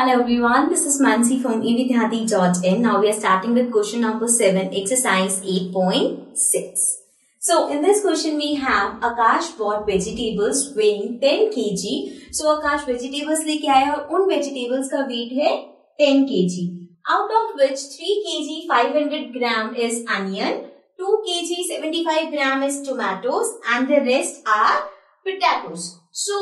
Hello everyone, this is Mansi from evidyati.in. Now we are starting with question number 7, exercise 8.6. So in this question we have Akash bought vegetables weighing 10 kg. So Akash vegetables लेके आया और उन vegetables का weight है 10 kg. Out of which 3 kg 500 gram is onion, 2 kg 75 gram is tomatoes and the rest are potatoes. So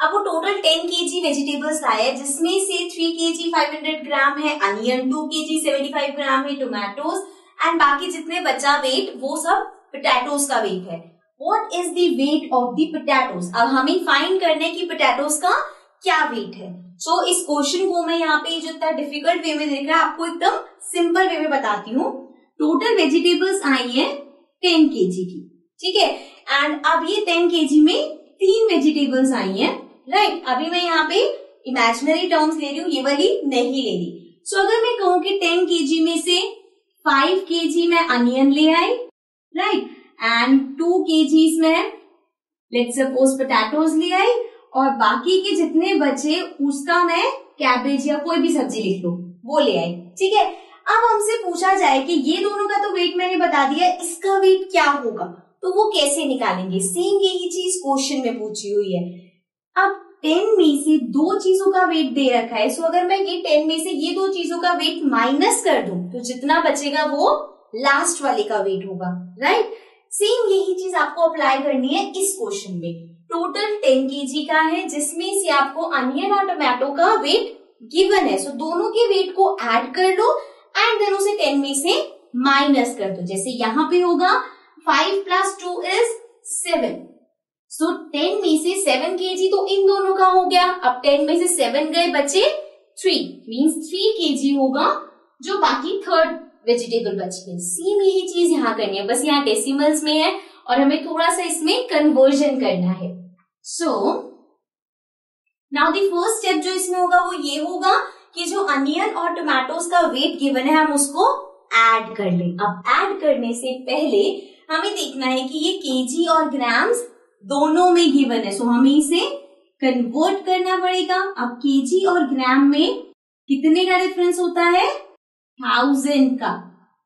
अब वो total ten के जी vegetables लाए जिसमें से three K G five hundred ग्राम है onion to K G seventy five gram है tomatoes and बाकी जितने बचा वेट वो सब पोटैटोज का वेट है। What is the weight of the potatoes अब हमें फाइंड करने की पोटैटोज का क्या वेट है। सो so, इस क्वेश्चन को मैं यहाँ पे जो इतना डिफ़िकल्ट वे में देख रहा है आपको एकदम सिंपल वे में बताती हूँ। टोटल वेजिटेबल्स आई है टेन के की ठीक है? एंड अब ये टेन के में तीन वेजिटेबल्स आई हैं। राइट right, अभी मैं यहाँ पे इमेजिनरी टर्म्स ले रही हूँ ये वाली नहीं ले रही। सो so, अगर मैं कहूँ कि टेन के में से फाइव के मैं अनियन ले आई राइट एंड टू के में लेट सपोज़ पोटैटोज ले आई और बाकी के जितने बचे उसका मैं कैबेज या कोई भी सब्ज़ी लिख लू वो ले आई। ठीक है? अब हमसे पूछा जाए कि ये दोनों का तो वेट मैंने बता दिया इसका वेट क्या होगा? तो वो कैसे निकालेंगे? सेम यही चीज़ क्वेश्चन में पूछी हुई है। अब टेन में से दो चीज़ों का वेट दे रखा है। सो अगर मैं ये टेन में से ये दो चीज़ों का वेट माइनस कर दूँ तो जितना बचेगा वो लास्ट वाले का वेट होगा राइट सेम यही चीज़ आपको अप्लाई करनी है इस क्वेश्चन में। टोटल टेन के का है जिसमें से आपको अनियन और टोमेटो का वेट गिवन है। सो so, दोनों के वेट को ऐड कर लो एंड देन उसे टेन में से माइनस कर दो। जैसे यहाँ पे होगा five plus two is seven so ten में से सेवन के जी तो इन दोनों का हो गया। अब टेन में से सेवन गए बचे थ्री मीन्स थ्री के जी होगा जो बाकी थर्ड वेजिटेबल बच गए सेम यही चीज़ यहाँ करनी है। बस यहाँ डेसिमल्स में है और हमें थोड़ा सा इसमें कन्वर्जन करना है। So now the first step जो इसमें होगा वो ये होगा कि जो अनियन और टोमेटोज का वेट गिवन है, हम उसको ऐड कर ले। अब ऐड करने से पहले हमें देखना है कि ये केजी और ग्राम्स दोनों में गिवन है सो so, हमें इसे कन्वर्ट करना पड़ेगा। अब केजी और ग्राम में कितने का डिफरेंस होता है? थाउज़ेंड का।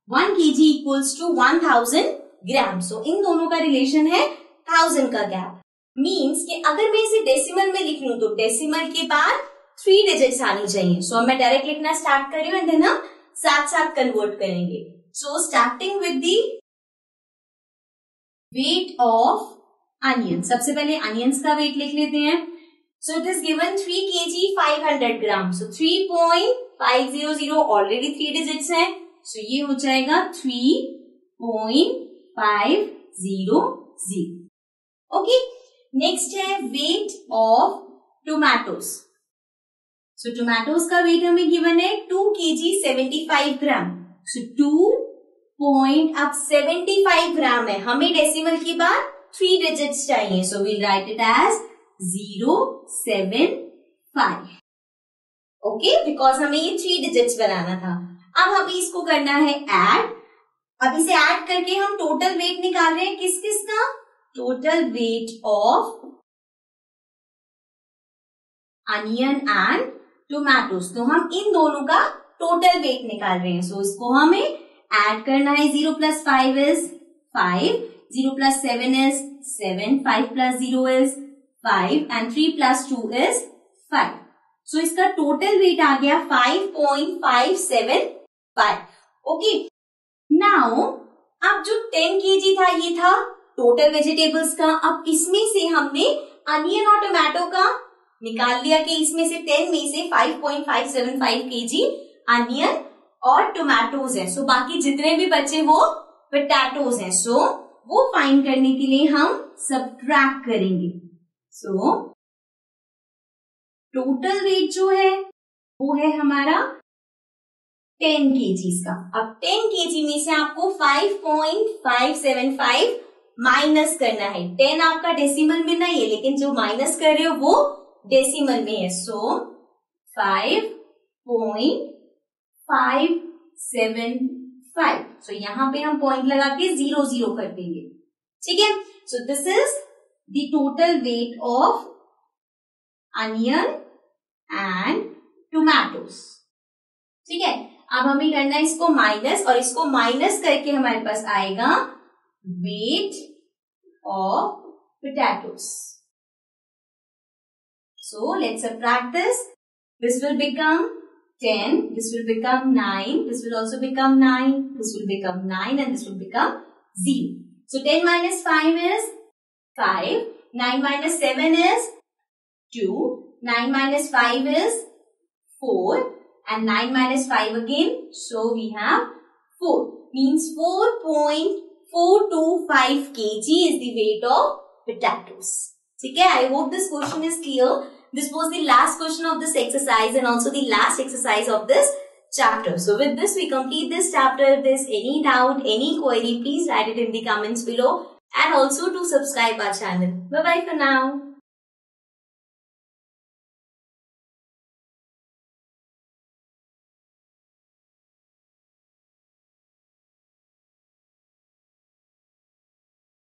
One K G equals to one thousand gram so इन दोनों का रिलेशन है थाउज़ेंड का गैप मीन्स कि अगर मैं इसे डेसिमल में लिख लू तो डेसिमल के बाद थ्री डिजिट्स आनी चाहिए। सो so, मैं डायरेक्ट लिखना स्टार्ट कर रही हूँ एंड देन हम साथ साथ कन्वर्ट करेंगे। So starting with the weight of onion सबसे पहले अनियंस का वेट लिख लेते हैं। So it is given three K G five hundred gram so three point five zero zero already three digits है। सो so, ये हो जाएगा three point five zero zero okay next है weight of tomatoes so tomatoes का weight हमें given है two K G seventy five gram so two point अब seventy five gram है। हमें डेसिमल की बात थ्री डिजिट्स चाहिए so we'll write it as zero seven five okay because हमें ये थ्री डिजिट्स बनाना था। अब हमें इसको करना है एड अब इसे ऐड करके हम टोटल वेट निकाल रहे हैं। किस किस का? Total weight of onion and tomatoes तो हम इन दोनों का टोटल वेट निकाल रहे हैं। सो so, इसको हमें ऐड करना है। Zero plus five is five 0 plus 7 is 7, 5 plus 0 is 5 and 3 plus 2 is 5. So इसका टोटल वेट आ गया 5.575. ओके नाउ अब जो 10 केजी था ये था टोटल वेजिटेबल्स का अब इसमें से हमने अनियन और टोमेटो का निकाल लिया कि इसमें से 10 में से five point five seven 5.575 K G onion tomatoes है सो so, बाकी जितने भी बचे वो पोटैटोज हैं सो so, वो फाइंड करने के लिए हम सब्ट्रैक्ट करेंगे। सो so, टोटल वेट जो है वो है हमारा टेन के का। अब टेन के में से आपको five point five seven five minus करना है। टेन आपका डेसिमल में नहीं है लेकिन जो माइनस कर रहे हो वो डेसिमल में है। So five point five so यहाँ पे हम पॉइंट लगा के ज़ीरो ज़ीरो कर देंगे। ठीक है? So this is the total weight of onion and tomatoes ठीक है? अब हमें करना है इसको माइनस और इसको माइनस करके हमारे पास आएगा weight of potatoes. So, let's subtract this. This will become 10. This will become 9. This will also become 9. This will become 9 and this will become 0. So 10 minus 5 is 5. 9 minus 7 is 2. 9 minus 5 is 4. And 9 minus 5 again. So we have 4. Means 4.425 kg is the weight of potatoes. Okay, I hope this question is clear. This was the last question of this exercise and also the last exercise of this chapter. So with this, we complete this chapter. If there's any doubt, any query, please write it in the comments below and also to subscribe our channel. Bye-bye for now.